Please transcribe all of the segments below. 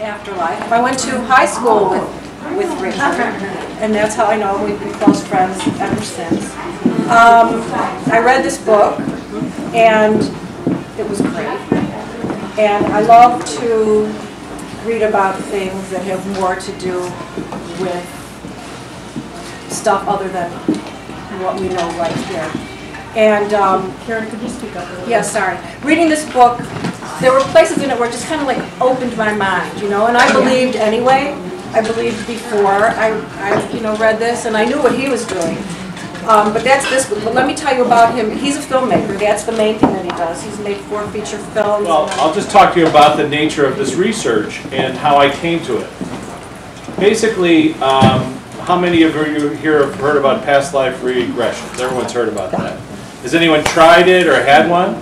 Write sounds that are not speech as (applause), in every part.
afterlife. I went to high school with, with Richard, and that's how I know. We've been close friends ever since. Um, I read this book, and it was great. And I love to read about things that have more to do with stuff other than what we know right here. And um, Karen, could you speak up a little? yeah, sorry. Reading this book, there were places in it where it just kind of like opened my mind, you know, and I believed anyway. I believed before I, I, you know, read this, and I knew what he was doing. Um, but that's this, but let me tell you about him. He's a filmmaker. That's the main thing that he does. He's made four feature films. Well, I'll just talk to you about the nature of this research and how I came to it. Basically, um, how many of you here have heard about past life regressions? Everyone's heard about that. Has anyone tried it or had one?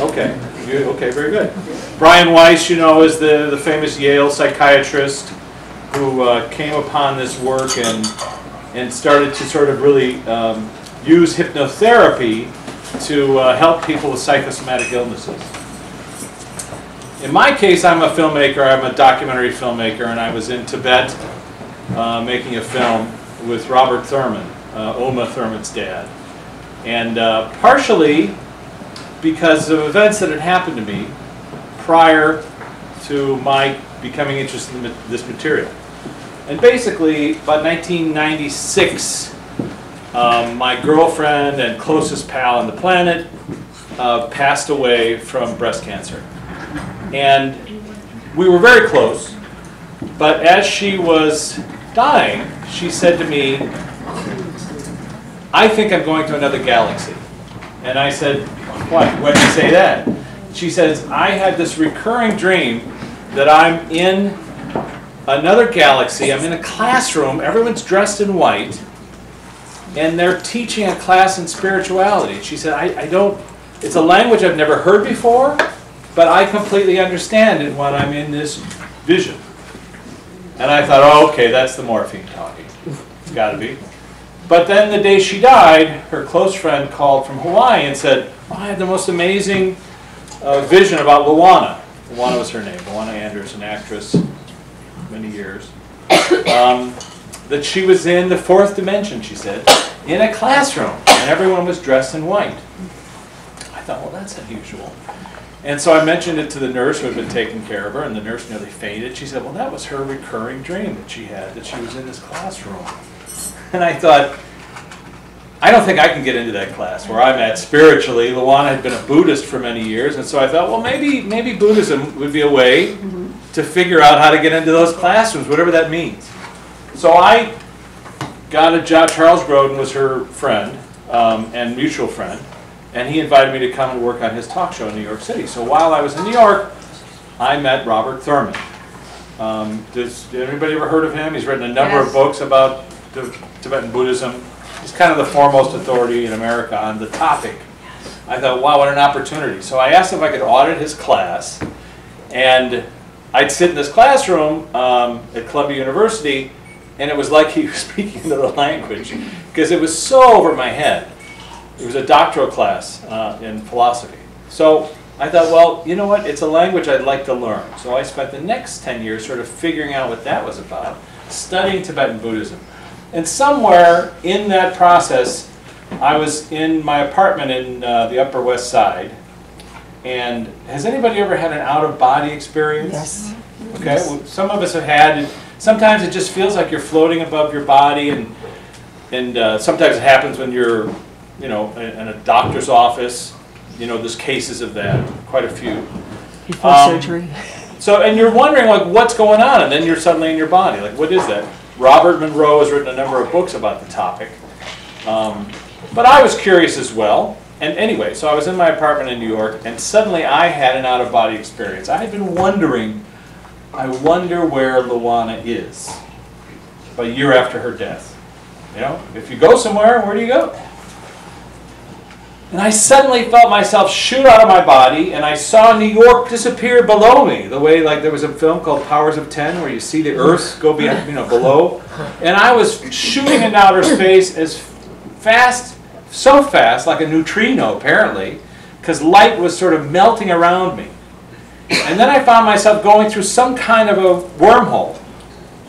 Okay, you, okay, very good. Brian Weiss, you know, is the, the famous Yale psychiatrist who uh, came upon this work and, and started to sort of really um, use hypnotherapy to uh, help people with psychosomatic illnesses. In my case, I'm a filmmaker, I'm a documentary filmmaker, and I was in Tibet uh, making a film with Robert Thurman, uh, Uma Thurman's dad. And uh, partially because of events that had happened to me prior to my becoming interested in this material. And basically, about 1996, um, my girlfriend and closest pal on the planet uh, passed away from breast cancer. And we were very close, but as she was dying, she said to me, I think I'm going to another galaxy. And I said, Why? Why did you say that? She says, I had this recurring dream that I'm in another galaxy. I'm in a classroom, everyone's dressed in white, and they're teaching a class in spirituality. She said, I, I don't, it's a language I've never heard before, but I completely understand it when I'm in this vision. And I thought, oh, okay, that's the morphine talking. It's got to be. But then the day she died, her close friend called from Hawaii and said, I had the most amazing uh, vision about Luana. Luana was her name. Luana Anders, an actress, many years. Um, that she was in the fourth dimension, she said, in a classroom, and everyone was dressed in white. I thought, well, that's unusual. And so I mentioned it to the nurse who had been taking care of her, and the nurse nearly fainted. She said, well, that was her recurring dream that she had, that she was in this classroom. And I thought, I don't think I can get into that class where I'm at spiritually. Luana had been a Buddhist for many years, and so I thought, well, maybe maybe Buddhism would be a way to figure out how to get into those classrooms, whatever that means. So I got a job. Charles Grodin was her friend um, and mutual friend, and he invited me to come and work on his talk show in New York City. So while I was in New York, I met Robert Thurman. Um, does anybody ever heard of him? He's written a number of books about the Tibetan Buddhism. He's kind of the foremost authority in America on the topic. I thought, wow, what an opportunity. So I asked if I could audit his class, and I'd sit in this classroom um, at Columbia University, and it was like he (laughs) was speaking another language because it was so over my head. It was a doctoral class uh, in philosophy. So I thought, well, you know what? It's a language I'd like to learn. So I spent the next 10 years sort of figuring out what that was about, studying Tibetan Buddhism. And somewhere in that process, I was in my apartment in uh, the Upper West Side. And has anybody ever had an out of body experience? Yes. Okay, well, some of us have had, and sometimes it just feels like you're floating above your body, and and uh, sometimes it happens when you're, you know, in, in a doctor's office. You know, there's cases of that, quite a few. Before Um, surgery. So, and you're wondering like what's going on, and then you're suddenly in your body. Like, what is that? Robert Monroe has written a number of books about the topic, um, but I was curious as well. And anyway, so I was in my apartment in New York, and suddenly I had an out-of-body experience. I had been wondering, I wonder where Luana is, a year after her death. You know, if you go somewhere, where do you go? And I suddenly felt myself shoot out of my body, and I saw New York disappear below me. The way, like, there was a film called Powers of Ten, where you see the Earth go you know, below. And I was shooting into outer space as fast, so fast, like a neutrino, apparently, because light was sort of melting around me. And then I found myself going through some kind of a wormhole.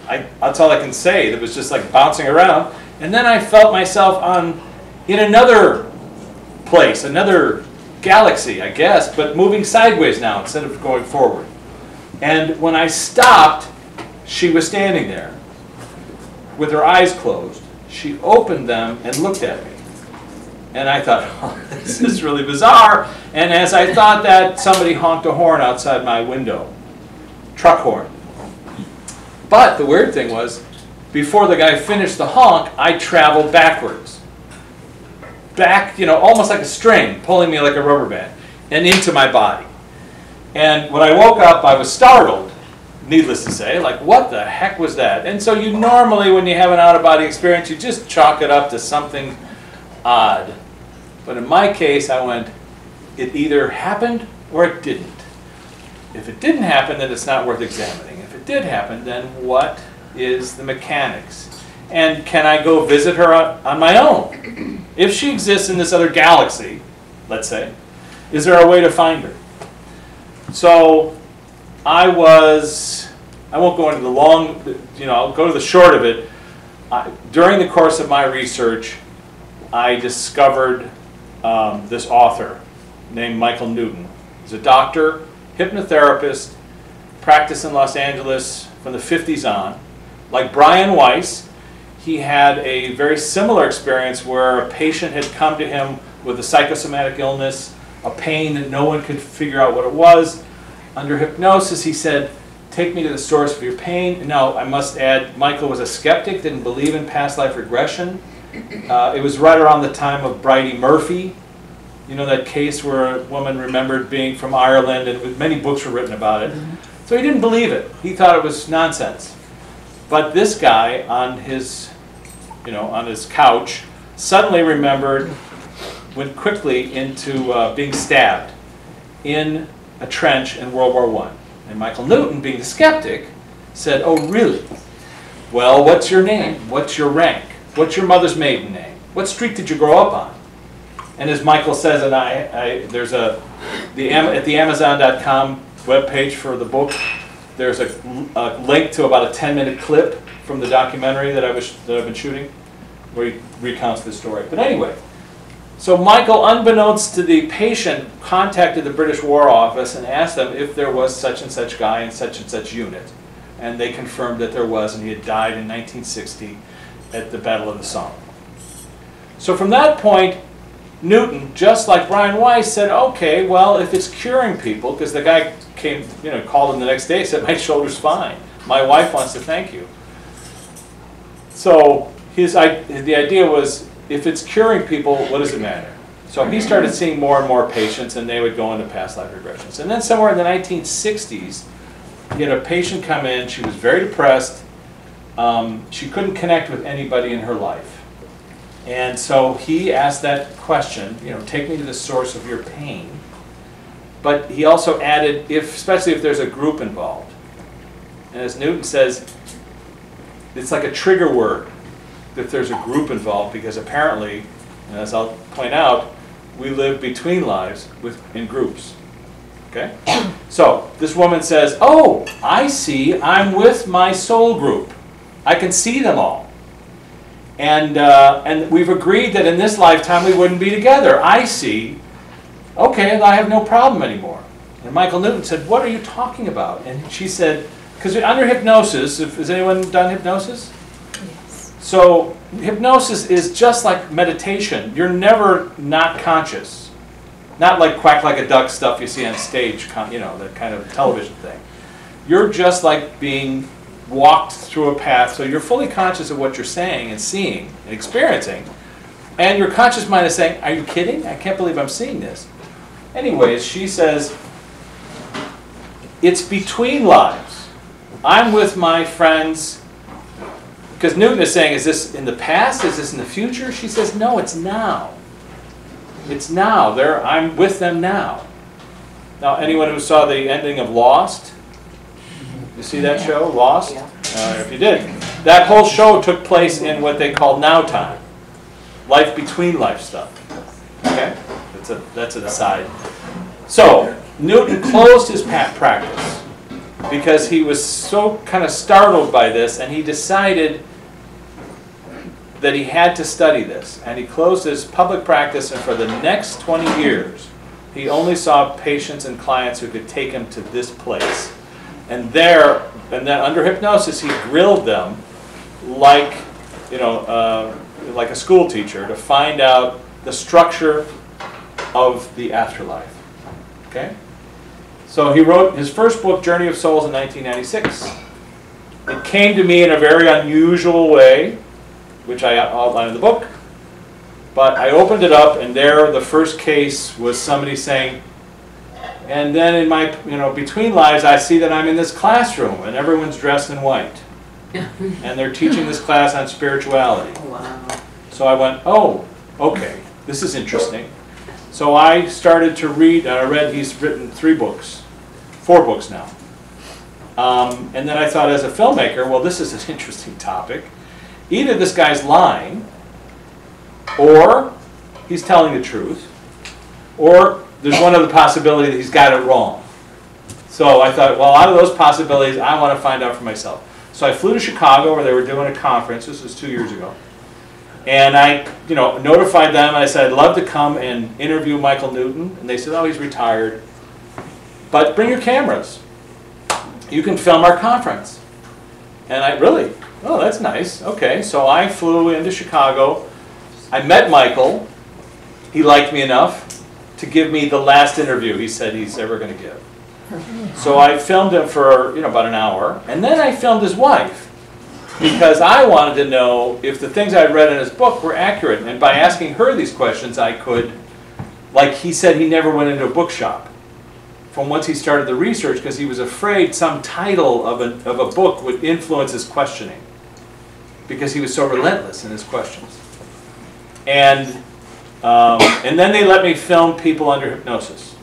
I, that's all I can say. That was just like bouncing around. And then I felt myself on in another place, another galaxy, I guess, but moving sideways now instead of going forward. And when I stopped, she was standing there with her eyes closed. She opened them and looked at me. And I thought, (laughs) oh, this is really bizarre. And as I thought that, somebody honked a horn outside my window. Truck horn. But the weird thing was, before the guy finished the honk, I traveled backwards. Back, you know, almost like a string, pulling me like a rubber band, and into my body. And when I woke up, I was startled, needless to say, like, what the heck was that? And so you normally, when you have an out-of-body experience, you just chalk it up to something odd. But in my case, I went, it either happened or it didn't. If it didn't happen, then it's not worth examining. If it did happen, then what is the mechanics? And can I go visit her on, on my own? If she exists in this other galaxy, let's say, is there a way to find her? So I was, I won't go into the long, you know, I'll go to the short of it. I, during the course of my research, I discovered um, this author named Michael Newton. He's a doctor, hypnotherapist, practiced in Los Angeles from the 50s on. Like Brian Weiss, he had a very similar experience where a patient had come to him with a psychosomatic illness, a pain that no one could figure out what it was. Under hypnosis, he said, Take me to the source of your pain. Now, I must add, Michael was a skeptic, didn't believe in past life regression. Uh, it was right around the time of Bridey Murphy. You know that case where a woman remembered being from Ireland, and many books were written about it. So he didn't believe it. He thought it was nonsense. But this guy on his, you know, on his couch suddenly remembered, went quickly into uh, being stabbed in a trench in World War One. And Michael Newton, being the skeptic, said, "Oh, really? Well, what's your name? What's your rank? What's your mother's maiden name? What street did you grow up on?" And as Michael says, and I, I there's a the at the Amazon.com webpage for the book. There's a, a link to about a 10-minute clip from the documentary that I was that I've been shooting, where he recounts this story. But anyway, so Michael, unbeknownst to the patient, contacted the British War Office and asked them if there was such and such guy in such and such unit, and they confirmed that there was, and he had died in 1960 at the Battle of the Somme. So from that point, Newton, just like Brian Weiss, said, okay, well, if it's curing people, because the guy came, you know, called him the next day, (laughs) said, my shoulder's fine. My wife wants to thank you. So his, the idea was, if it's curing people, what does it matter? So he started seeing more and more patients, and they would go into past life regressions. And then somewhere in the 1960s, he had a patient come in. She was very depressed. Um, she couldn't connect with anybody in her life. And so he asked that question, you know, take me to the source of your pain. But he also added, if, especially if there's a group involved. And as Newton says, it's like a trigger word if there's a group involved, because apparently, as I'll point out, we live between lives with, in groups. Okay? (coughs) So this woman says, Oh, I see, I'm with my soul group. I can see them all. And, uh, and we've agreed that in this lifetime we wouldn't be together. I see. Okay, I have no problem anymore. And Michael Newton said, What are you talking about? And she said, Because under hypnosis, if, has anyone done hypnosis? Yes. So hypnosis is just like meditation. You're never not conscious. Not like quack like a duck stuff you see on stage, you know, that kind of television thing. You're just like being walked through a path, so you're fully conscious of what you're saying and seeing and experiencing. And your conscious mind is saying, Are you kidding? I can't believe I'm seeing this. Anyways, she says, It's between lives. I'm with my friends. Because Newton is saying, Is this in the past? Is this in the future? She says, No, it's now. It's now. They're, I'm with them now. Now, anyone who saw the ending of Lost, you see that show, Lost? Uh, if you did, that whole show took place in what they call now time, life between life stuff. Okay, that's a that's an aside. So Newton closed his practice because he was so kind of startled by this and he decided that he had to study this. And he closed his public practice and for the next 20 years, he only saw patients and clients who could take him to this place. And there, and then under hypnosis, he grilled them like, you know, uh, like a school teacher to find out the structure of the afterlife. Okay? So he wrote his first book, Journey of Souls, in 1996. It came to me in a very unusual way, which I outline in the book. But I opened it up, and there the first case was somebody saying, and then in my, you know, between lives, I see that I'm in this classroom, and everyone's dressed in white. (laughs) And they're teaching this class on spirituality. Wow. So I went, oh, okay, this is interesting. So I started to read, and I read, he's written three books, four books now. Um, and then I thought, as a filmmaker, well, this is an (laughs) interesting topic. Either this guy's lying, or he's telling the truth, or there's one other possibility that he's got it wrong. So I thought, well, out of those possibilities, I want to find out for myself. So I flew to Chicago where they were doing a conference. This was two years ago. And I, you know, notified them. And I said, I'd love to come and interview Michael Newton. And they said, oh, he's retired. But bring your cameras. You can film our conference. And I, really? Oh, that's nice. Okay. So I flew into Chicago. I met Michael. He liked me enough to give me the last interview he said he's ever going to give. So I filmed him for you know about an hour, and then I filmed his wife because I wanted to know if the things I'd read in his book were accurate. And by asking her these questions, I could, like he said, he never went into a bookshop from once he started the research because he was afraid some title of a, of a book would influence his questioning because he was so relentless in his questions. And um, and then they let me film people under hypnosis.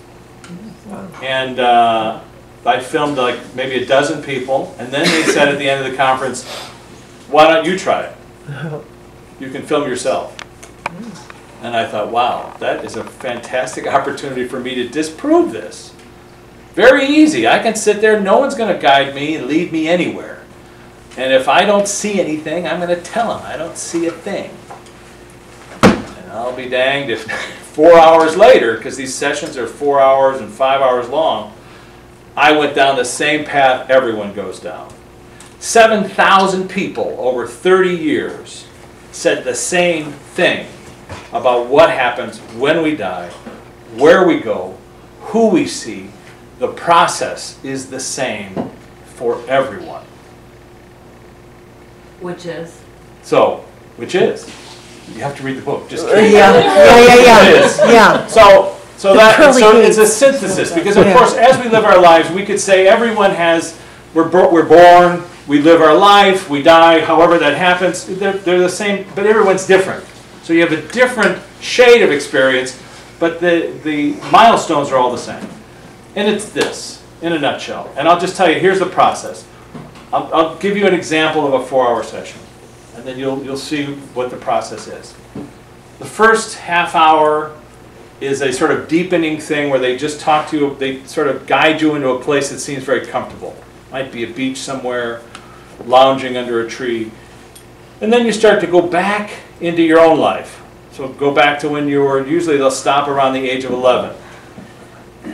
And uh, I filmed like maybe a dozen people, and then they said at the end of the conference, "Why don't you try it? You can film yourself." And I thought, "Wow, that is a fantastic opportunity for me to disprove this. Very easy. I can sit there. No one's going to guide me and lead me anywhere. And if I don't see anything, I'm going to tell them I don't see a thing." I'll be danged if (laughs) four hours later, because these sessions are four hours and five hours long, I went down the same path everyone goes down. 7,000 people over 30 years said the same thing about what happens when we die, where we go, who we see. The process is the same for everyone. Which is? So, which is? You have to read the book. Just Yeah, yeah, yeah, yeah, yeah. So, so The that, so it's a synthesis, because of Yeah. course, as we live our lives, we could say everyone has, we're, we're born, we live our life, we die, however that happens, they're, they're the same, but everyone's different. So you have a different shade of experience, but the, the milestones are all the same. And it's this, in a nutshell. And I'll just tell you, here's the process. I'll, I'll give you an example of a four-hour session, and then you'll, you'll see what the process is. The first half hour is a sort of deepening thing where they just talk to you, they sort of guide you into a place that seems very comfortable. Might be a beach somewhere, lounging under a tree. And then you start to go back into your own life. So go back to when you were, usually they'll stop around the age of 11,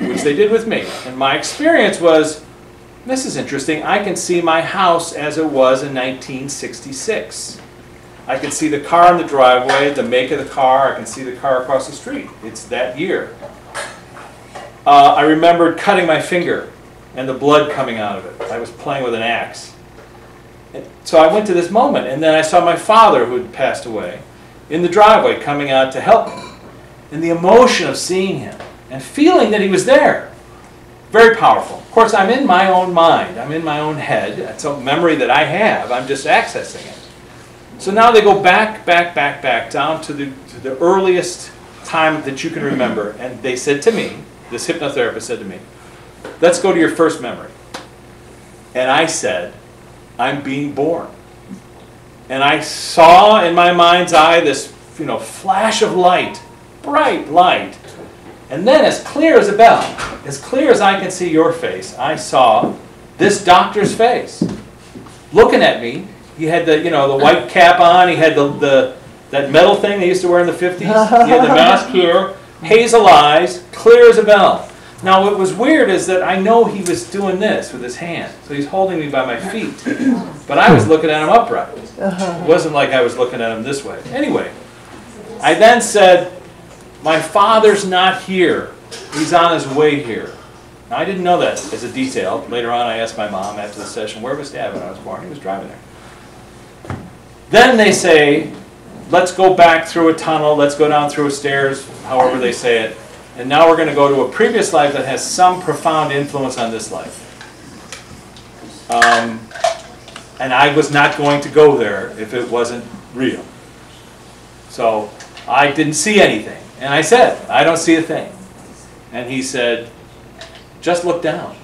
which they did with me. And my experience was, this is interesting, I can see my house as it was in 1966. I can see the car in the driveway, the make of the car, I can see the car across the street. It's that year. Uh, I remembered cutting my finger and the blood coming out of it. I was playing with an axe. And so I went to this moment, and then I saw my father, who had passed away, in the driveway coming out to help me. And the emotion of seeing him and feeling that he was there. Very powerful. Of course, I'm in my own mind, I'm in my own head. It's a memory that I have, I'm just accessing it. So now they go back, back, back, back down to the, to the earliest time that you can remember. And they said to me, this hypnotherapist said to me, let's go to your first memory. And I said, I'm being born. And I saw in my mind's eye this, you know, flash of light, bright light. And then, as clear as a bell, as clear as I can see your face, I saw this doctor's face looking at me. He had the, you know, the white cap on. He had the, the that metal thing they used to wear in the 50s. He had the (laughs) mask here, hazel eyes, clear as a bell. Now, what was weird is that I know he was doing this with his hand. So he's holding me by my feet. But I was looking at him upright. Uh-huh. It wasn't like I was looking at him this way. Anyway, I then said, My father's not here. He's on his way here. Now, I didn't know that as a detail. Later on, I asked my mom after the session, Where was dad when I was born? He was driving there. Then they say, Let's go back through a tunnel, let's go down through a stairs, however they say it. And now we're going to go to a previous life that has some profound influence on this life. Um, and I was not going to go there if it wasn't real. So I didn't see anything. And I said, I don't see a thing. And he said, just look down.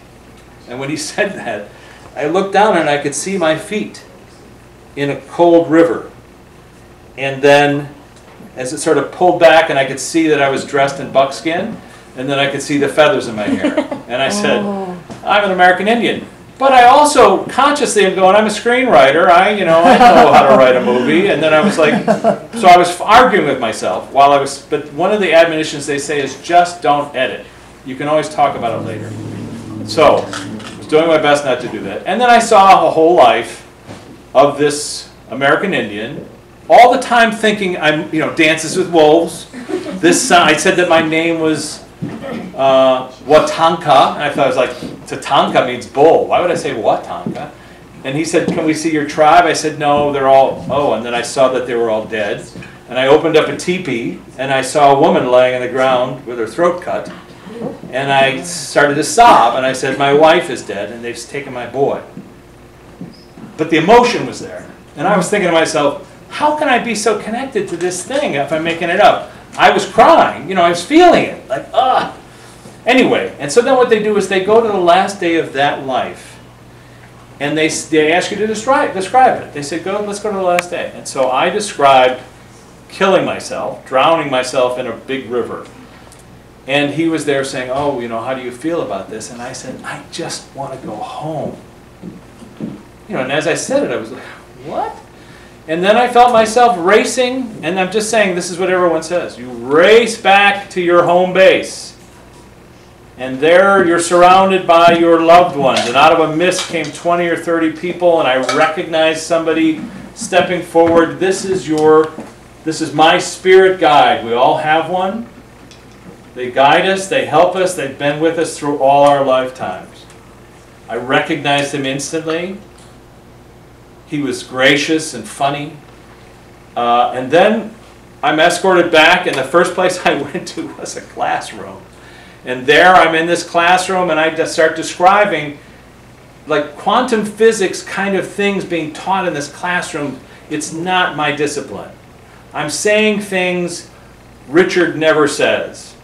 And when he (laughs) said that, I looked down and I could see my feet in a cold river. And then as it sort of pulled back and I could see that I was dressed in buckskin, and then I could see the feathers in my hair. (laughs) And I said, oh. I'm an American Indian. But I also consciously am going, I'm a screenwriter. I, you know, I know how to write a movie. And then I was like, so I was arguing with myself while I was, but one of the admonitions they say is just don't edit. You can always talk about it later. So I was doing my best not to do that. And then I saw a whole life of this American Indian all the time thinking I'm, you know, Dances with Wolves. This I said that my name was uh, Watanka, and I thought I was like Tatanka means bull. Why would I say Watanka? And he said, "Can we see your tribe?" I said, "No, they're all." Oh, and then I saw that they were all dead. And I opened up a teepee, and I saw a woman laying on the ground with her throat cut. And I started to sob, and I said, "My wife is dead, and they've taken my boy." But the emotion was there, and I was thinking to myself, how can I be so connected to this thing if I'm making it up? I was crying, you know, I was feeling it, like, ah. Anyway, and so then what they do is they go to the last day of that life, and they, they ask you to describe, describe it. They say, go, let's go to the last day. And so I described killing myself, drowning myself in a big river. And he was there saying, oh, you know, how do you feel about this? And I said, I just want to go home. You know, and as I said it, I was like, what? And then I felt myself racing, and I'm just saying this is what everyone says. You race back to your home base. And there you're surrounded by your loved ones. And out of a mist came 20 or 30 people, and I recognized somebody stepping forward. This is your this is my spirit guide. We all have one. They guide us, they help us, they've been with us through all our lifetimes. I recognized him instantly. He was gracious and funny. Uh, and then I'm escorted back, and the first place (laughs) I went to was a classroom. And there I'm in this classroom, and I just start describing like quantum physics kind of things being taught in this classroom. It's not my discipline. I'm saying things Richard never says.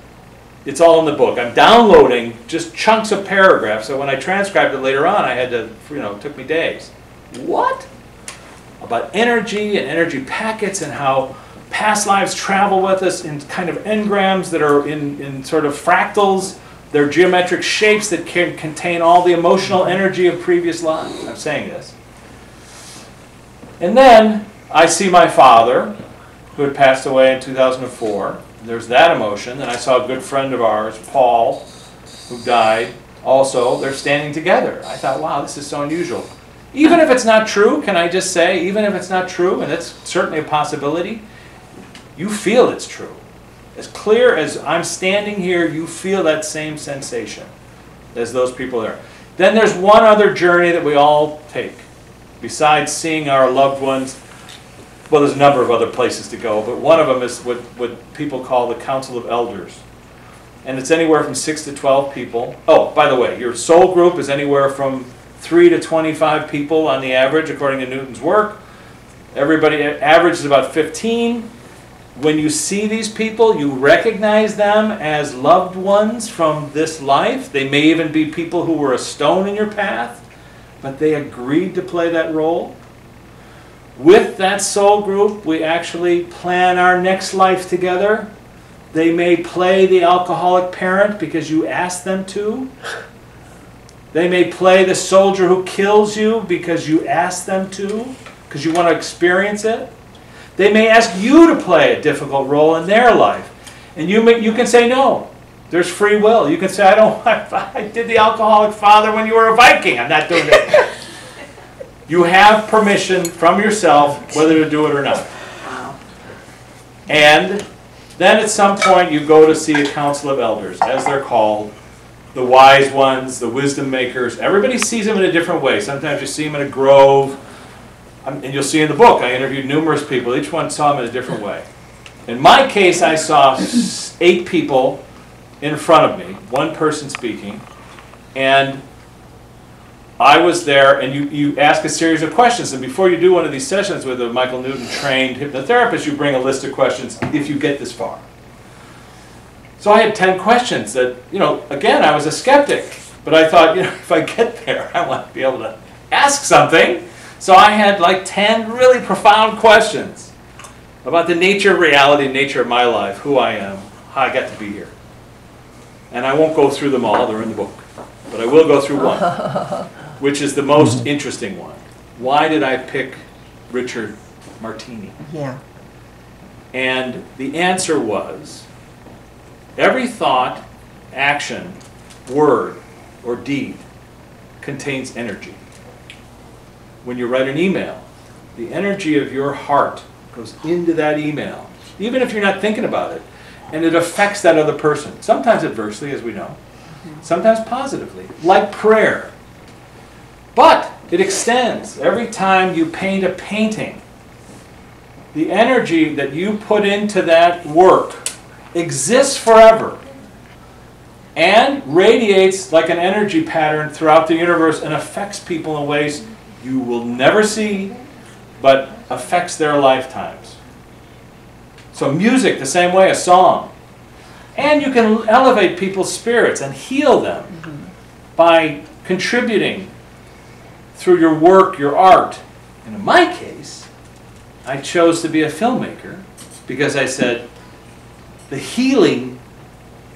It's all in the book. I'm downloading just chunks of paragraphs. So when I transcribed it later on, I had to, you know, it took me days. What? about energy and energy packets and how past lives travel with us in kind of engrams that are in, in sort of fractals. They're geometric shapes that can contain all the emotional energy of previous lives. I'm saying this. And then I see my father, who had passed away in 2004. There's that emotion. And I saw a good friend of ours, Paul, who died. Also, they're standing together. I thought, wow, this is so unusual. Even if it's not true, can I just say, even if it's not true, and it's certainly a possibility, you feel it's true. As clear as I'm standing here, you feel that same sensation as those people there. Then there's one other journey that we all take. Besides seeing our loved ones, well, there's a number of other places to go, but one of them is what, what people call the Council of Elders. And it's anywhere from 6 to 12 people. Oh, by the way, your soul group is anywhere from 3 to 25 people on the average, according to Newton's work. Everybody average is about 15. When you see these people, you recognize them as loved ones from this life. They may even be people who were a stone in your path, but they agreed to play that role. With that soul group, we actually plan our next life together. They may play the alcoholic parent because you asked them to. They may play the soldier who kills you because you asked them to, because you want to experience it. They may ask you to play a difficult role in their life. And you, may, you can say no. There's free will. You can say, I don't, (laughs) I did the alcoholic father when you were a Viking. I'm not doing it. (laughs) you have permission from yourself whether to do it or not. And then at some point you go to see a council of elders, as they're called, the wise ones, the wisdom makers. Everybody sees them in a different way. Sometimes you see them in a grove, and you'll see in the book, I interviewed numerous people. Each one saw them in a different way. In my case, I saw eight people in front of me, one person speaking, and I was there, and you, you ask a series of questions. And before you do one of these sessions with a Michael Newton trained hypnotherapist, you bring a list of questions if you get this far. So I had 10 questions that, you know, again, I was a skeptic, but I thought, you know, (laughs) if I get there, I want to be able to ask something. So I had like 10 really profound questions about the nature of reality, nature of my life, who I am, how I got to be here. And I won't go through them all, they're in the book. But I will go through one, (laughs) which is the most interesting one. Why did I pick Richard Martini? Yeah. And the answer was every thought, action, word, or deed contains energy. When you write an email, the energy of your heart goes into that email, even if you're not thinking about it, and it affects that other person. Sometimes adversely, as we know, mm-hmm. sometimes positively, like prayer. But it extends. Every time you paint a painting, the energy that you put into that work exists forever and radiates like an energy pattern throughout the universe and affects people in ways you will never see but affects their lifetimes. So, music, the same way, a song. And you can elevate people's spirits and heal them mm-hmm. by contributing through your work, your art. And in my case, I chose to be a filmmaker because I said the healing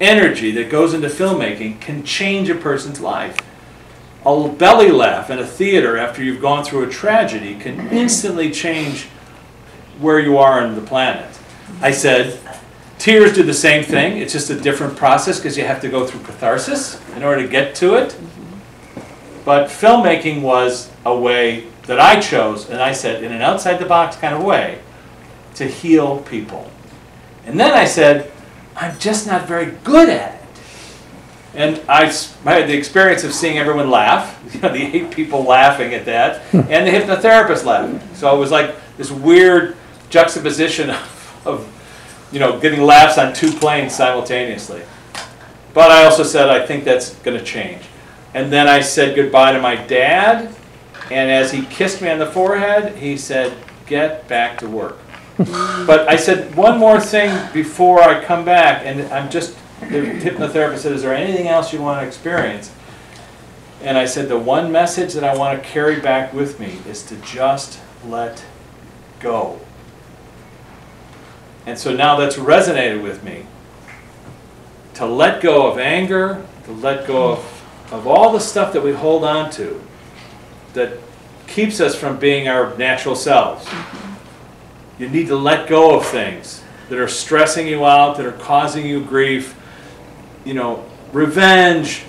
energy that goes into filmmaking can change a person's life. A belly laugh in a theater after you've gone through a tragedy can instantly change where you are on the planet. I said, tears do the same thing, it's just a different process because you have to go through catharsis in order to get to it. But filmmaking was a way that I chose, and I said, in an outside the box kind of way, to heal people. And then I said, I'm just not very good at it. And I had the experience of seeing everyone laugh, (laughs) you know, the eight people laughing at that, hmm. and the hypnotherapist laughing. So it was like this weird juxtaposition (laughs) of, of, you know, getting laughs on two planes simultaneously. But I also said, I think that's going to change. And then I said goodbye to my dad, and as he kissed me on the forehead, he said, Get back to work. (laughs) but I said one more thing before I come back, and I'm just, the hypnotherapist said, Is there anything else you want to experience? And I said, The one message that I want to carry back with me is to just let go. And so now that's resonated with me. To let go of anger, to let go of, of all the stuff that we hold on to that keeps us from being our natural selves. You need to let go of things that are stressing you out, that are causing you grief, you know, revenge,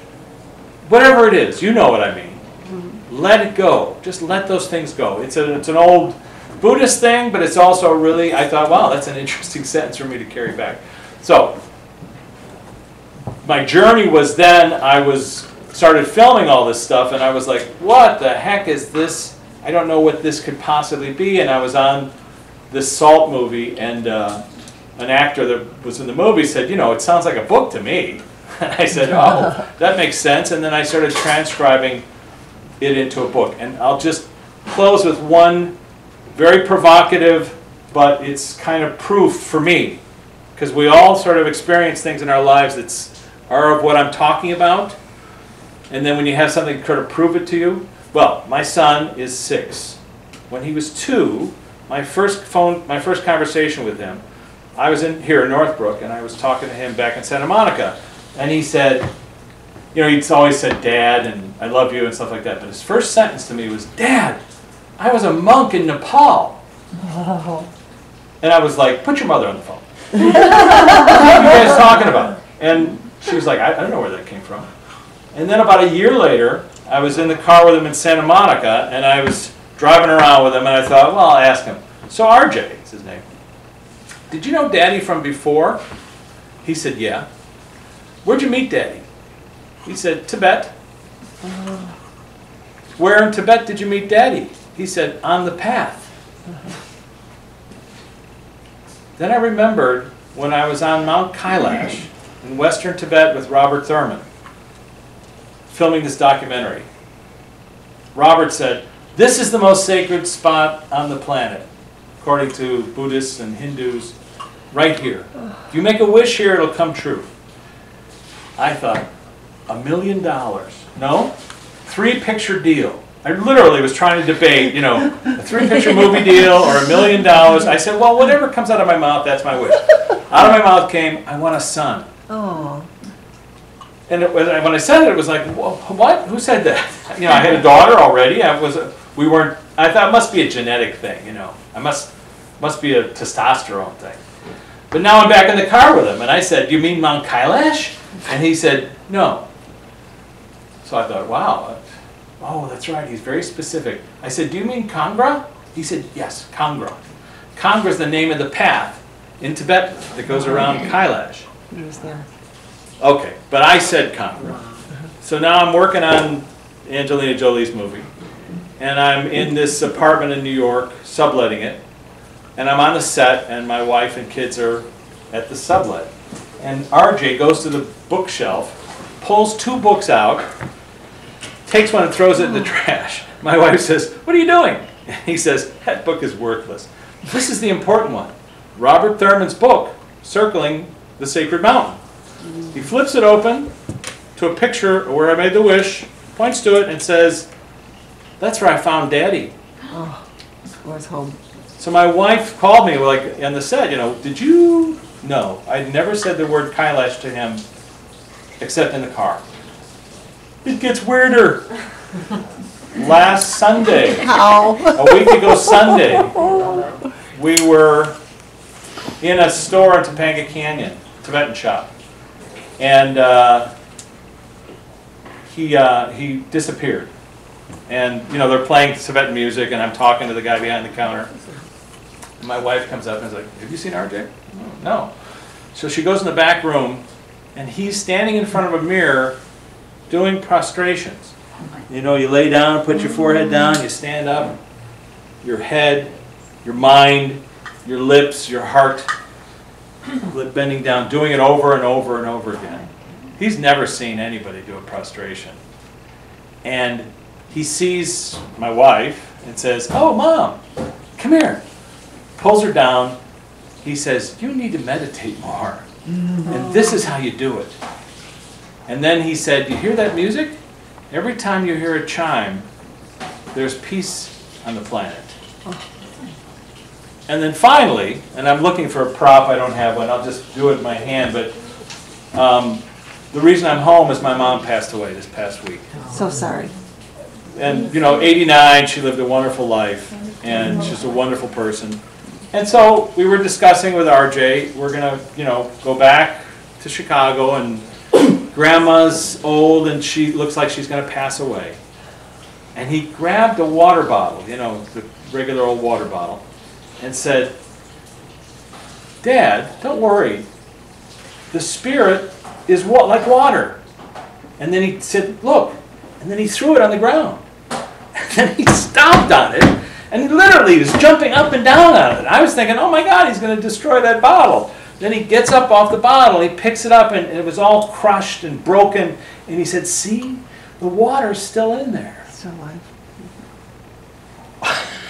whatever it is, you know what I mean. Let it go. Just let those things go. It's, a, it's an old Buddhist thing, but it's also really, I thought, wow, that's an interesting (laughs) sentence for me to carry back. So, my journey was then I was started filming all this stuff and I was like, what the heck is this? I don't know what this could possibly be. And I was on this Salt movie and uh, an actor that was in the movie said, you know, it sounds like a book to me. (laughs) I said, oh, that makes sense. And then I started transcribing it into a book. And I'll just close with one very provocative, but it's kind of proof for me. Because we all sort of experience things in our lives that are of what I'm talking about. And then when you have something to prove it to you, well, my son is six. When he was two, my first phone, my first conversation with him, I was in here in Northbrook and I was talking to him back in Santa Monica. And he said, you know, he's always said dad and I love you and stuff like that. But his first sentence to me was, Dad, I was a monk in Nepal. And I was like, put your mother on the phone. (laughs) what are you guys talking about? And she was like, I, I don't know where that came from. And then about a year later, I was in the car with him in Santa Monica, and I was driving around with him, and I thought, well, I'll ask him. So RJ is his name. Did you know Daddy from before? He said, yeah. Where'd you meet Daddy? He said, Tibet. Where in Tibet did you meet Daddy? He said, on the path. Then I remembered when I was on Mount Kailash in western Tibet with Robert Thurman, filming this documentary. Robert said, This is the most sacred spot on the planet, according to Buddhists and Hindus, right here. If you make a wish here, it'll come true. I thought, a million dollars. No, three picture deal. I literally was trying to debate, you know, a three picture movie deal or a million dollars. I said, well, whatever comes out of my mouth, that's my wish. Out of my mouth came, I want a son. Oh, And it was, when I said it, it was like, what? Who said that? (laughs) You know, I had a daughter already. I was, we weren't. I thought it must be a genetic thing. You know, I must, must be a testosterone thing. But now I'm back in the car with him, and I said, "Do you mean Mount Kailash?" And he said, "No." So I thought, wow. Uh, oh, that's right. He's very specific. I said, "Do you mean Kangra?" He said, "Yes, Kangra." Kangra is the name of the path in Tibet that goes around Kailash. it was there. Okay, but I said Congra. So now I'm working on Angelina Jolie's movie. And I'm in this apartment in New York, subletting it. And I'm on the set, and my wife and kids are at the sublet. And RJ goes to the bookshelf, pulls two books out, takes one and throws it in the hmm. trash. My wife says, What are you doing? And (laughs) he says, That book is worthless. This is the important one Robert Thurman's book, Circling the Sacred Mountain. He flips it open to a picture of where I made the wish, points to it, and says, That's where I found Daddy. Oh, Was home. So my wife called me, like, on the set, you know, did you? No, I'd never said the word Kailash to him except in the car. It gets weirder. Last Sunday, How? a week ago Sunday, we were in a store in Topanga Canyon, Tibetan shop, and uh, he uh, he disappeared. And you know they're playing Tibetan music, and I'm talking to the guy behind the counter. And my wife comes up and is like, "Have you seen RJ?" No. So she goes in the back room, and he's standing in front of a mirror doing prostrations. You know, you lay down, put your forehead down, you stand up, your head, your mind, your lips, your heart, lip bending down, doing it over and over and over again. He's never seen anybody do a prostration. And he sees my wife and says, Oh, mom, come here. Pulls her down. He says, You need to meditate more. And this is how you do it. And then he said, You hear that music? Every time you hear a chime, there's peace on the planet. And then finally, and I'm looking for a prop, I don't have one, I'll just do it in my hand, but um, the reason I'm home is my mom passed away this past week. So sorry. And, you know, 89, she lived a wonderful life, and she's a wonderful person. And so we were discussing with RJ, we're gonna, you know, go back to Chicago, and grandma's old, and she looks like she's gonna pass away. And he grabbed a water bottle, you know, the regular old water bottle, and said, Dad, don't worry. The spirit is what like water. And then he said, Look. And then he threw it on the ground. (laughs) And then he stomped on it. And he literally was jumping up and down on it. I was thinking, oh my God, he's going to destroy that bottle. Then he gets up off the bottle, he picks it up, and it was all crushed and broken. And he said, See, the water's still in there. Still (laughs) alive.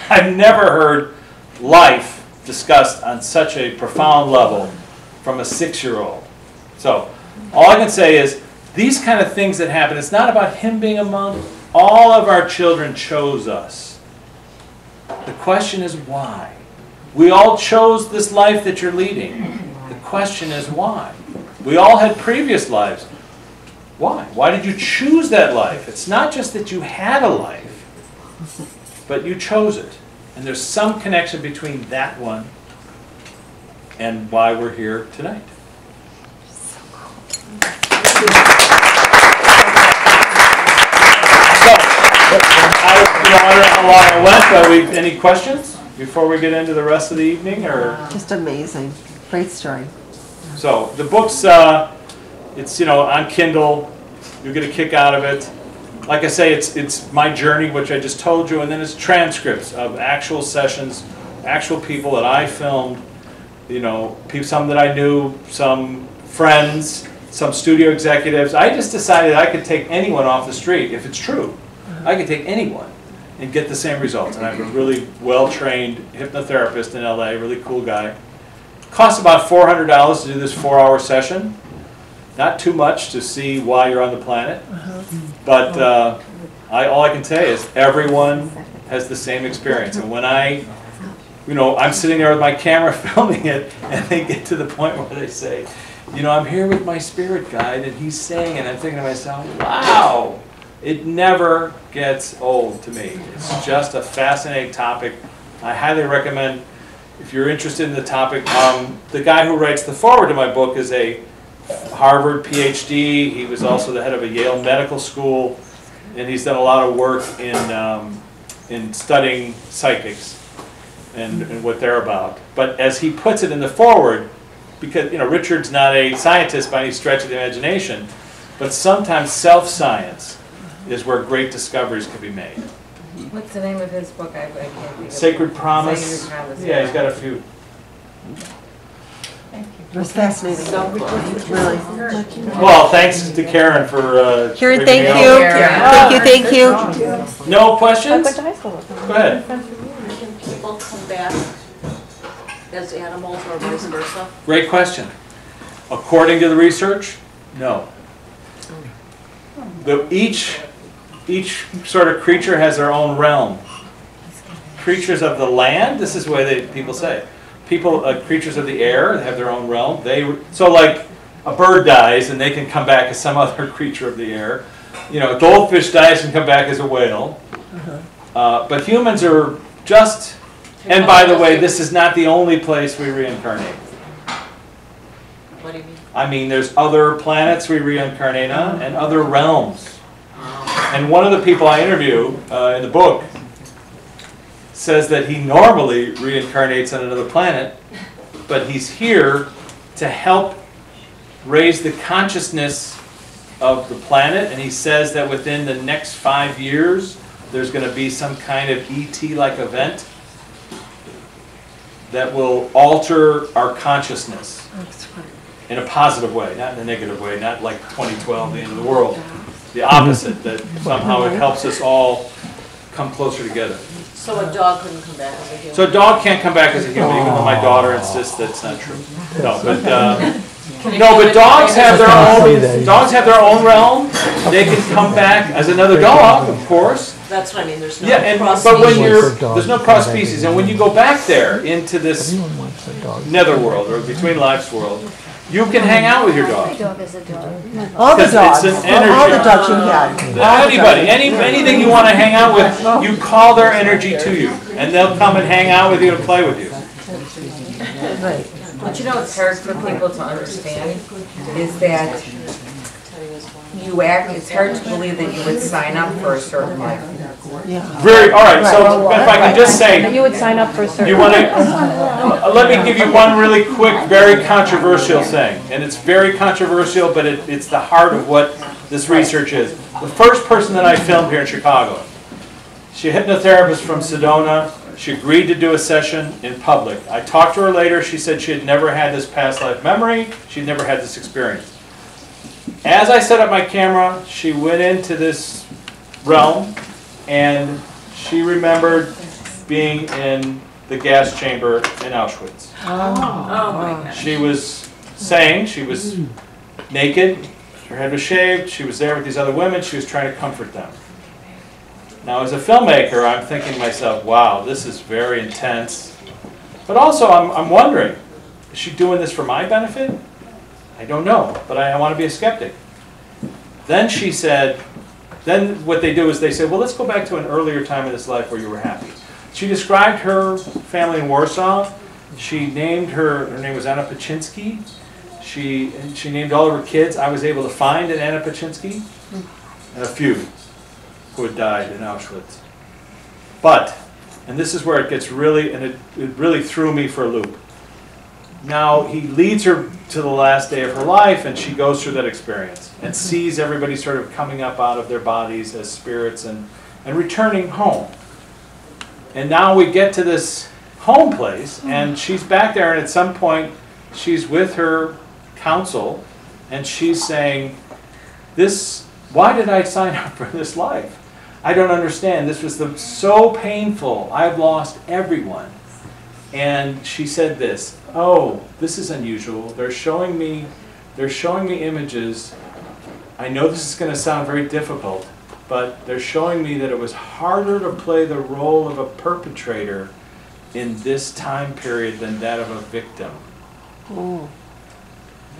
I've never heard life discussed on such a profound level from a six year old. So, all I can say is these kind of things that happen, it's not about him being a monk. All of our children chose us. The question is why? We all chose this life that you're leading. The question is why? We all had previous lives. Why? Why did you choose that life? It's not just that you had a life, but you chose it. And there's some connection between that one and why we're here tonight. So, I went, but we, any questions before we get into the rest of the evening, or? Just amazing. Great story. So, the book's, uh, it's, you know, on Kindle, you'll get a kick out of it. Like I say, it's, it's my journey, which I just told you, and then it's transcripts of actual sessions, actual people that I filmed, you know, people, some that I knew, some friends, some studio executives. I just decided I could take anyone off the street, if it's true. I could take anyone and get the same results. And I have a really well-trained hypnotherapist in LA, really cool guy. Costs about four hundred dollars to do this four-hour session. Not too much to see why you're on the planet. But uh, I, all I can say is everyone has the same experience. And when I, you know, I'm sitting there with my camera (laughs) filming it, and they get to the point where they say, you know, I'm here with my spirit guide, and he's saying, and I'm thinking to myself, wow, it never gets old to me. It's just a fascinating topic. I highly recommend, if you're interested in the topic, um, the guy who writes the foreword to my book is a Harvard PhD. He was also the head of a Yale Medical School, and he's done a lot of work in um, in studying psychics and, and what they're about. But as he puts it in the foreword, because you know Richard's not a scientist by any stretch of the imagination, but sometimes self-science is where great discoveries can be made. What's the name of his book? I, I can't think Sacred it. Promise. Sacred Promise. Yeah, he's got a few. Thank you. It was fascinating. Really. Well, thanks to Karen for. Uh, Karen, bringing thank me you. over. Thank you, thank you. No questions? Go ahead. Can people come back as animals or vice versa? Great question. According to the research, no. The, each, each sort of creature has their own realm. Creatures of the land, this is the way they, people say. People, uh, creatures of the air have their own realm. They, so like a bird dies and they can come back as some (laughs) other creature of the air. You know, a goldfish dies and come back as a whale. Uh, but humans are just, and by the way, this is not the only place we reincarnate. What do you mean? I mean, there's other planets we reincarnate on and other realms. And one of the people I interview uh, in the book says that he normally reincarnates on another planet, but he's here to help raise the consciousness of the planet. And he says that within the next five years, there's going to be some kind of ET-like event that will alter our consciousness in a positive way, not in a negative way, not like 2012, the end of the world. The opposite, that somehow it helps us all come closer together. So a dog couldn't come back as a human? So a dog can't come back as a human, even though my daughter insists that's not true. No, but, uh, no, but dogs have their own, dogs have their own realm. They can come back as another dog, of course. That's what I mean, there's no Yeah, and, cross but when species. you're, there's no cross species, and when you go back there into this netherworld, or between lives world, you can hang out with your dog. All the Because it's dogs, an all all the energy. dogs you had. Anybody, any, anything you wanna hang out with, you call their energy to you, and they'll come and hang out with you and play with you. Right. But you know it's hard for people to understand is that you act, it's hard to believe that you would sign up for a certain life. Yeah. Very, all right, so if I can just say, You would sign up for a certain. You want to, uh, let me give you one really quick, very controversial thing. And it's very controversial, but it, it's the heart of what this research is. The first person that I filmed here in Chicago, she a hypnotherapist from Sedona. She agreed to do a session in public. I talked to her later. She said she had never had this past life memory. She'd never had this experience. As I set up my camera, she went into this realm and she remembered being in the gas chamber in Auschwitz. Oh. oh, my gosh. She was saying she was naked, her head was shaved, she was there with these other women, she was trying to comfort them. Now, as a filmmaker, I'm thinking to myself, wow, this is very intense. But also, I'm, I'm wondering, is she doing this for my benefit? I don't know, but I, I want to be a skeptic. Then she said, then what they do is they say, well, let's go back to an earlier time in this life where you were happy. She described her family in Warsaw. She named her, her name was Anna Paczynski. She, she named all of her kids. I was able to find an Anna Paczynski and a few who had died in Auschwitz. But, and this is where it gets really, and it, it really threw me for a loop. Now, he leads her to the last day of her life, and she goes through that experience and mm-hmm. sees everybody sort of coming up out of their bodies as spirits and, and returning home. And now we get to this home place, mm-hmm. and she's back there, and at some point, she's with her council, and she's saying, This, why did I sign (laughs) up for this life? I don't understand. This was the, so painful. I've lost everyone. And she said this, "Oh, this is unusual. They're showing me they're showing me images. I know this is going to sound very difficult, but they're showing me that it was harder to play the role of a perpetrator in this time period than that of a victim."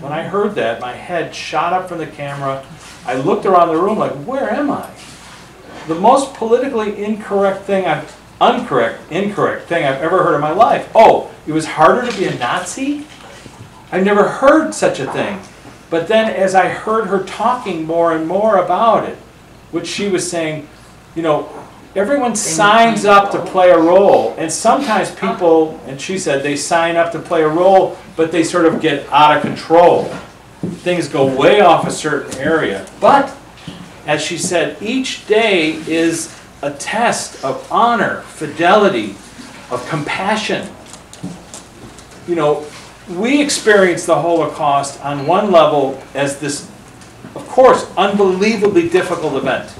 When I heard that, my head shot up from the camera. I looked around the room like, "Where am I?" The most politically incorrect thing I've incorrect, incorrect thing I've ever heard in my life. Oh, it was harder to be a Nazi? I've never heard such a thing. But then as I heard her talking more and more about it, which she was saying, you know, everyone signs up to play a role. And sometimes people, and she said, they sign up to play a role, but they sort of get out of control. Things go way off a certain area. But, as she said, each day is a test of honor, fidelity, of compassion. You know, we experience the Holocaust on one level as this, of course, unbelievably difficult event.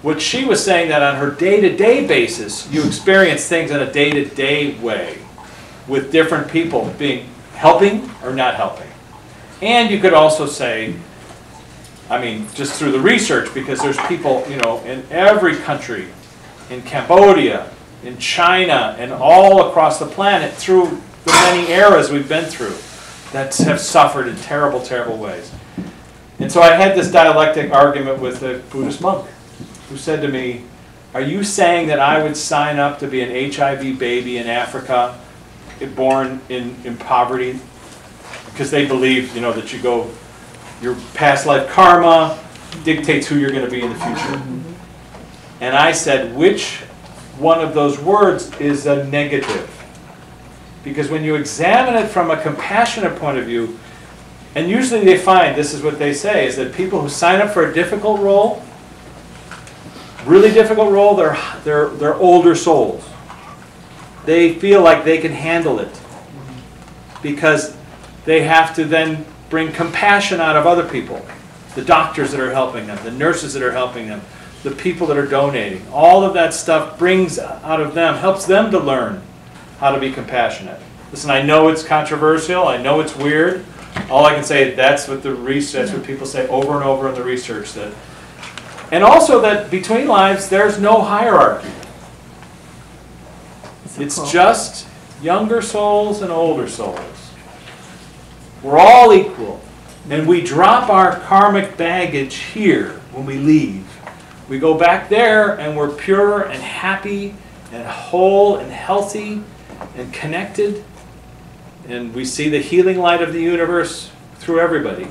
What she was saying that on her day-to-day basis, you experience things in a day-to-day way with different people being helping or not helping. And you could also say, I mean, just through the research, because there's people, you know, in every country, in Cambodia, in China, and all across the planet through the many eras we've been through that have suffered in terrible, terrible ways. And so I had this dialectic argument with a Buddhist monk who said to me, Are you saying that I would sign up to be an HIV baby in Africa, born in, in poverty? Because they believe, you know, that you go your past life karma dictates who you're going to be in the future. And I said, which one of those words is a negative? Because when you examine it from a compassionate point of view, and usually they find, this is what they say, is that people who sign up for a difficult role, really difficult role, they're, they're, they're older souls. They feel like they can handle it because they have to then bring compassion out of other people. The doctors that are helping them, the nurses that are helping them, the people that are donating. All of that stuff brings out of them, helps them to learn how to be compassionate. Listen, I know it's controversial, I know it's weird. All I can say, is that's what the research, that's what people say over and over in the research that and also that between lives there's no hierarchy. It's just younger souls and older souls. We're all equal. And we drop our karmic baggage here when we leave. We go back there and we're pure and happy and whole and healthy and connected. And we see the healing light of the universe through everybody.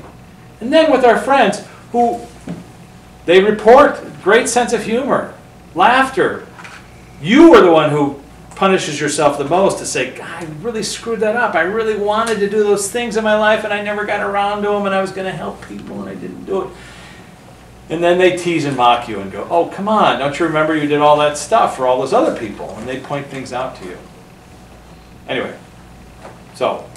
And then with our friends who they report great sense of humor, laughter. You are the one who punishes yourself the most to say, God, I really screwed that up. I really wanted to do those things in my life and I never got around to them and I was going to help people and I didn't do it. And then they tease and mock you and go, oh, come on, don't you remember you did all that stuff for all those other people? And they point things out to you. Anyway, so,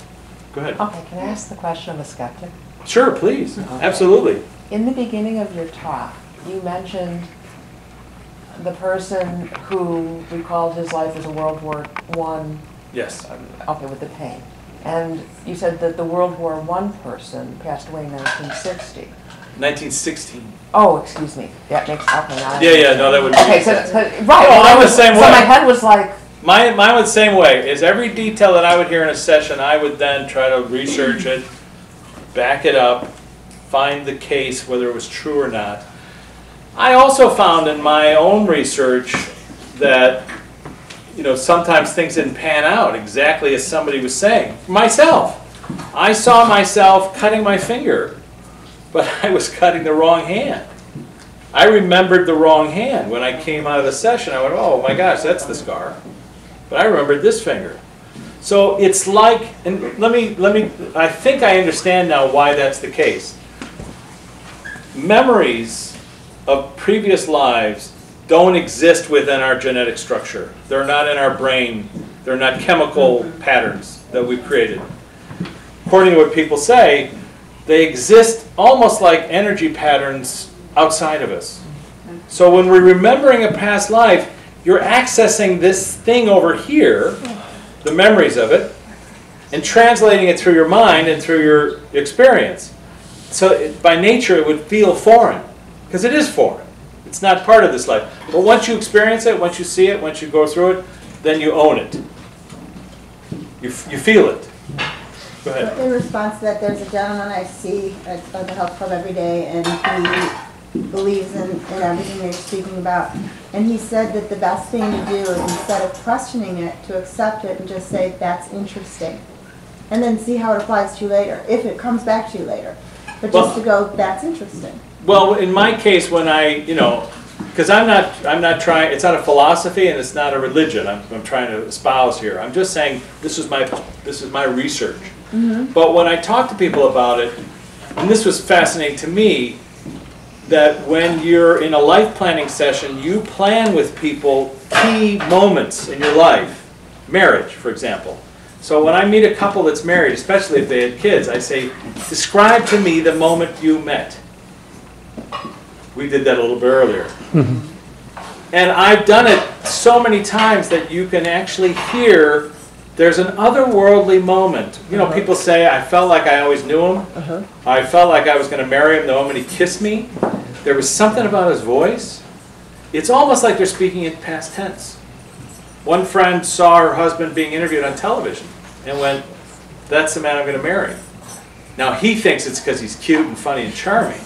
go ahead. Okay, can I ask the question of a skeptic? Sure, please. Absolutely. In the beginning of your talk, you mentioned the person who recalled his life as a World War One, Yes. okay, with the pain. And you said that the World War One person passed away in 1960. 1916. Oh, excuse me, that makes, okay, now. Yeah, yeah, no, that would be. Okay, so, so- right. Oh, well, I I'm the was- same So way. my head was like, My, mine was the same way, is every detail that I would hear in a session, I would then try to research it, back it up, find the case, whether it was true or not. I also found in my own research that, you know, sometimes things didn't pan out exactly as somebody was saying. Myself, I saw myself cutting my finger, but (laughs) I was cutting the wrong hand. I remembered the wrong hand. When I came out of the session, I went, oh my gosh, that's the scar. But I remembered this finger. So it's like, and let me, let me, I think I understand now why that's the case. Memories of previous lives don't exist within our genetic structure. They're not in our brain. They're not chemical patterns that we've created. According to what people say, they exist almost like energy patterns outside of us. So when we're remembering a past life, you're accessing this thing over here, the memories of it, and translating it through your mind and through your experience. So it, by nature, it would feel foreign, because it is foreign. It's not part of this life. But once you experience it, once you see it, once you go through it, then you own it. You, you feel it. Go ahead. In response to that, there's a gentleman I see at at the health club every day, and he believes in, in everything you're speaking about. And he said that the best thing to do is instead of questioning it, to accept it and just say, that's interesting. And then see how it applies to you later, if it comes back to you later. But just to go, that's interesting. Well, in my case, when I, you know, because I'm not, I'm not trying, it's not a philosophy and it's not a religion I'm, I'm trying to espouse here. I'm just saying, this is my, this is my research. Mm-hmm. But when I talk to people about it, and this was fascinating to me, that when you're in a life planning session, you plan with people key moments in your life. Marriage, for example. So when I meet a couple that's married, especially if they had kids, I say, describe to me the moment you met. We did that a little bit earlier. And I've done it so many times that you can actually hear there's an otherworldly moment. You know, people say, I felt like I always knew him. Uh-huh. I felt like I was going to marry him the moment he kissed me. There was something about his voice. It's almost like they're speaking in past tense. One friend saw her husband being interviewed on television and went, That's the man I'm going to marry. Now he thinks it's because he's cute and funny and charming,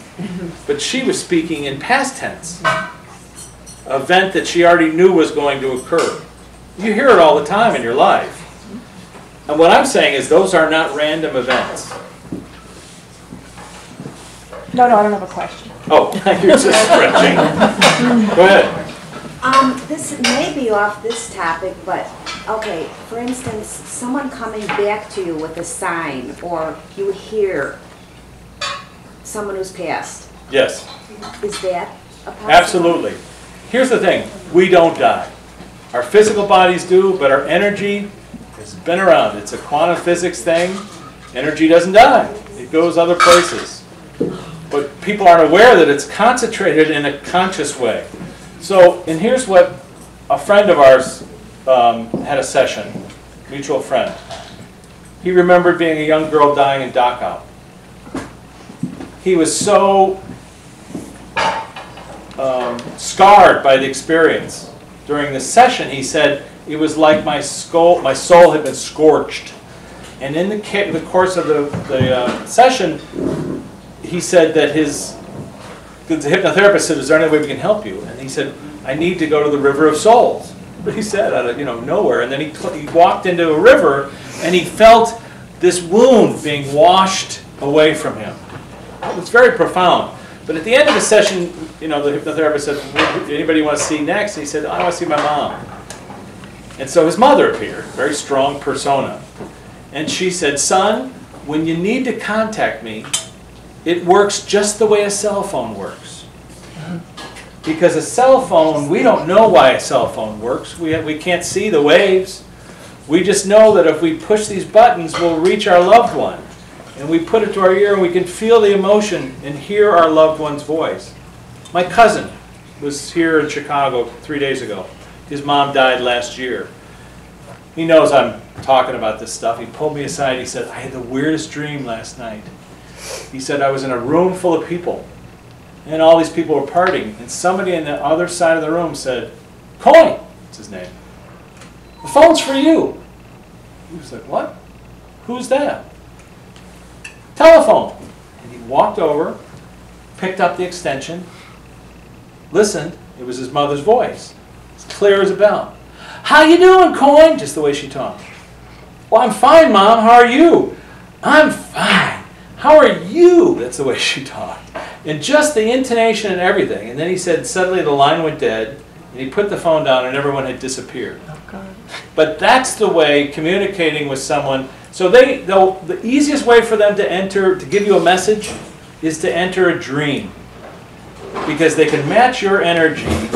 but she was speaking in past tense. Event that she already knew was going to occur. You hear it all the time in your life. And what I'm saying is those are not random events. No, no, I don't have a question. Oh, (laughs) you're just stretching. Go ahead. Um, this may be off this topic, but, okay, for instance, someone coming back to you with a sign, or you hear someone who's passed, Yes, is that a possibility? absolutely. Here's the thing, we don't die. Our physical bodies do, but our energy has been around. It's a quantum physics thing. Energy doesn't die. It goes other places. But people aren't aware that it's concentrated in a conscious way. So, and here's what a friend of ours um, had a session, mutual friend. He remembered being a young girl dying in Dachau. He was so um, scarred by the experience. During the session, he said, it was like my skull, my soul had been scorched. And in the, the course of the, the uh, session, he said that his, the hypnotherapist said, is there any way we can help you? And he said, I need to go to the river of souls. But (laughs) he said, out of, you know, nowhere. And then he, he walked into a river and he felt this wound being washed away from him. It was very profound. But at the end of the session, you know, the hypnotherapist said, "Would anybody want to see next? And he said, I want to see my mom. And so his mother appeared, very strong persona. And she said, son, when you need to contact me, it works just the way a cell phone works. Because a cell phone, we don't know why a cell phone works. We, we can't see the waves. We just know that if we push these buttons, we'll reach our loved one. And we put it to our ear and we can feel the emotion and hear our loved one's voice. My cousin was here in Chicago three days ago. His mom died last year. He knows I'm talking about this stuff. He pulled me aside. He said, I had the weirdest dream last night. He said, I was in a room full of people, and all these people were partying, and somebody on the other side of the room said, Coin, that's his name. The phone's for you. He was like, what? Who's that? Telephone. And he walked over, picked up the extension, listened. It was his mother's voice. as clear as a bell. How you doing, Coin? Just the way she talked. Well, I'm fine, Mom. How are you? I'm fine. How are you? That's the way (laughs) she talked. And just the intonation and everything. And then he said suddenly the line went dead, and he put the phone down, and everyone had disappeared. But that's the way communicating with someone. So they, the easiest way for them to enter, to give you a message, is to enter a dream. Because they can match your energy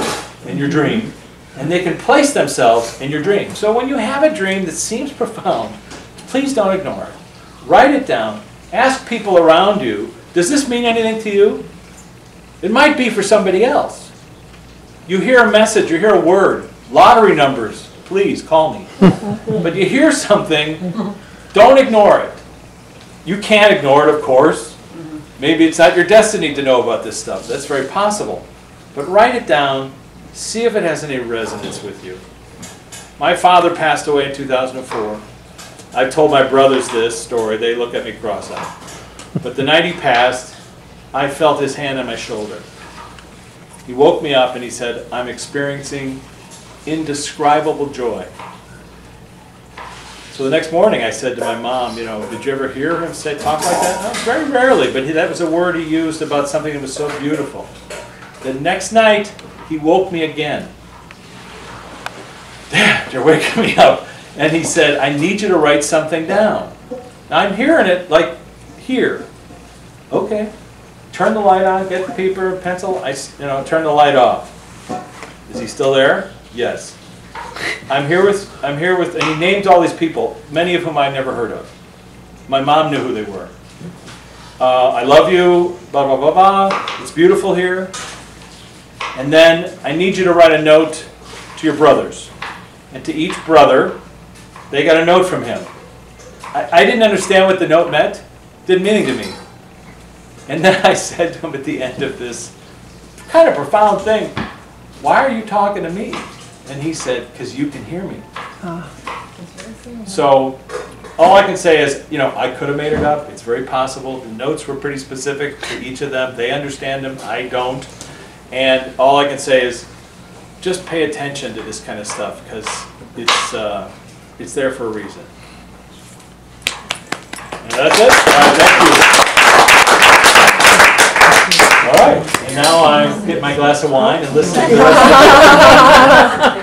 in your dream, and they can place themselves in your dream. So when you have a dream that seems profound, please don't ignore it. Write it down. Ask people around you, does this mean anything to you? It might be for somebody else. You hear a message, you hear a word, lottery numbers, please call me. but you hear something, don't ignore it. You can't ignore it, of course. Maybe it's not your destiny to know about this stuff. That's very possible. But write it down, see if it has any resonance with you. My father passed away in 2004. I've told my brothers this story. They look at me cross-eyed. But the night he passed, I felt his hand on my shoulder. He woke me up and he said, I'm experiencing indescribable joy. So the next morning I said to my mom, you know, did you ever hear him say talk like that? No, very rarely, but he, that was a word he used about something that was so beautiful. The next night he woke me again. (laughs) Dad, you're waking me up. And he said, I need you to write something down. Now I'm hearing it like here. Okay. Turn the light on, get the paper, pencil, I, you know, turn the light off. Is he still there? Yes. I'm here with, I'm here with, and he named all these people, many of whom I never heard of. My mom knew who they were. Uh, I love you, blah, blah, blah, blah. It's beautiful here. And then I need you to write a note to your brothers. And to each brother, they got a note from him. I, I didn't understand what the note meant, didn't mean anything to me. And then I said to him at the end of this kind of profound thing, Why are you talking to me? And he said, Because you can hear me. So all I can say is, you know, I could have made it up. It's very possible. The notes were pretty specific to each of them. They understand them. I don't. And all I can say is, just pay attention to this kind of stuff because it's uh, it's there for a reason. And that's it. All right, thank you. All right, now I get my glass of wine and listen to the rest of